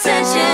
再见。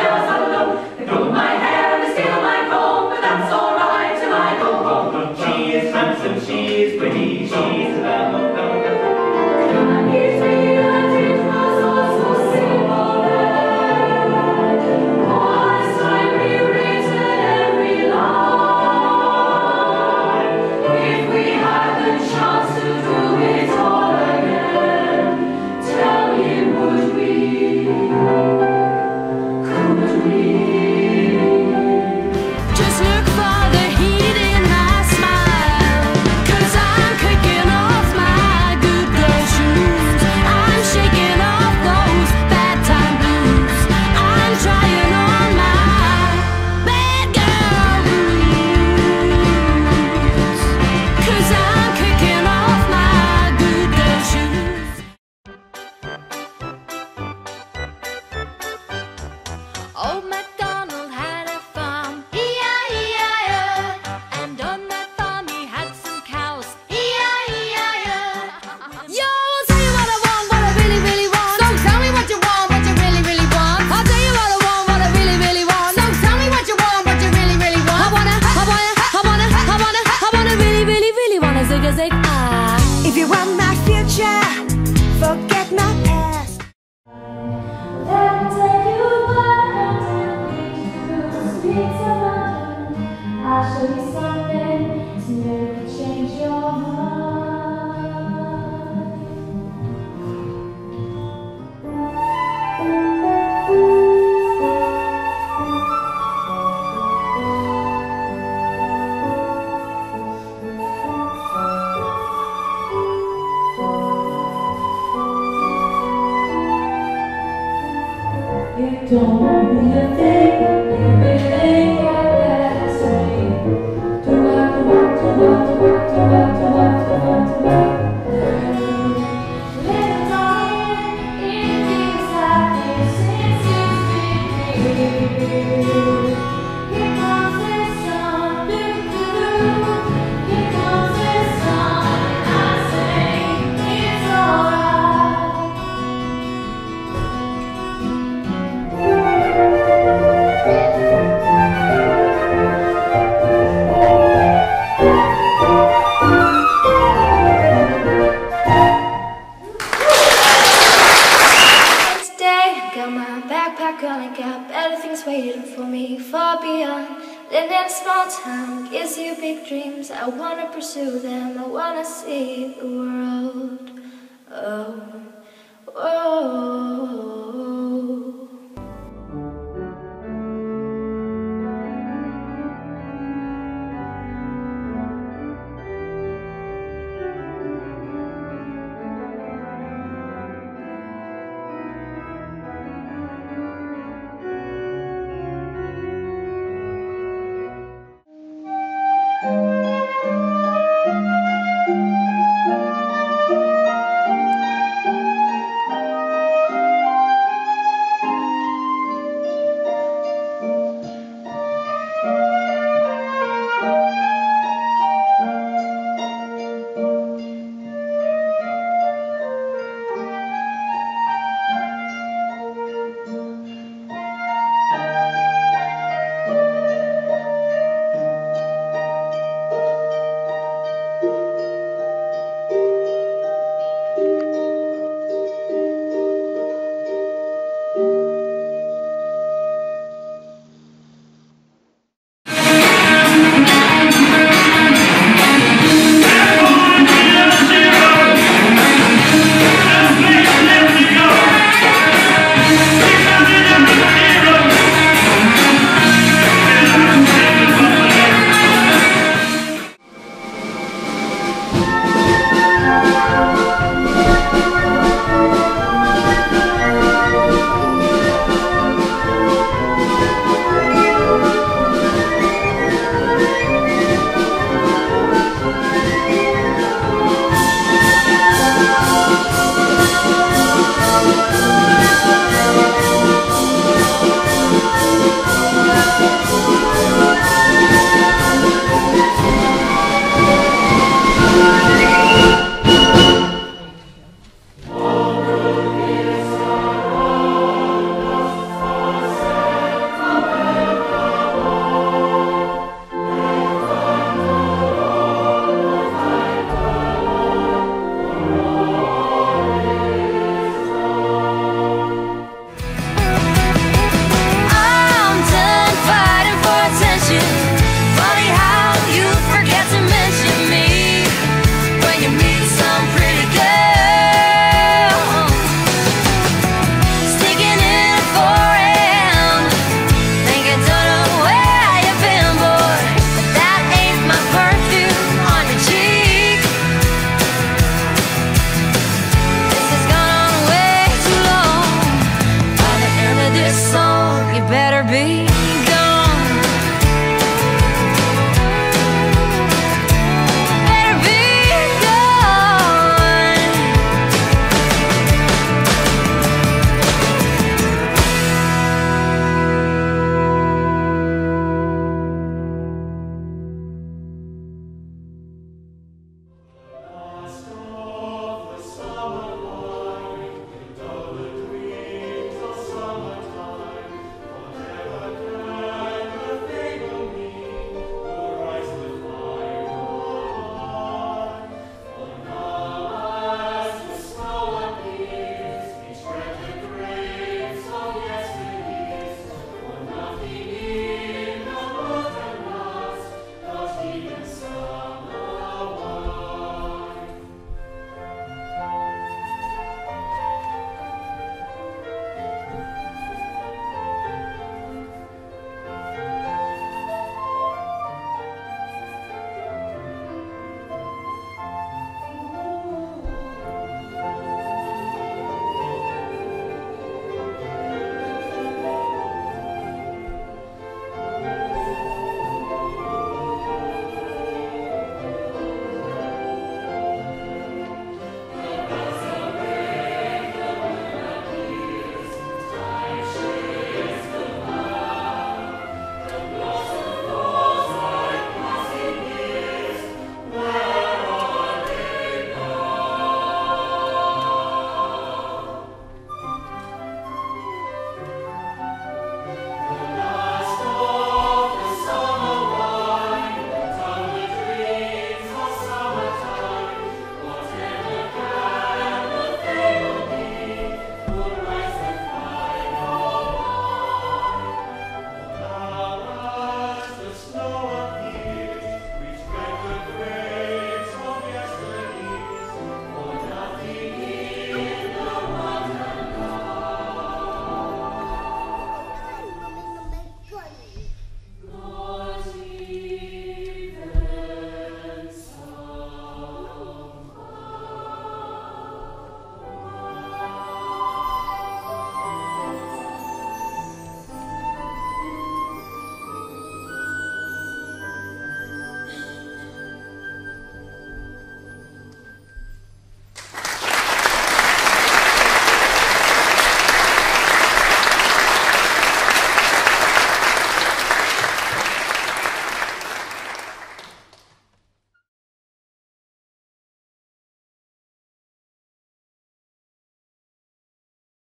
Deus, amém. Don't be afraid. for me far beyond. Living small town gives you big dreams. I wanna pursue them, I wanna see the world. Oh, oh.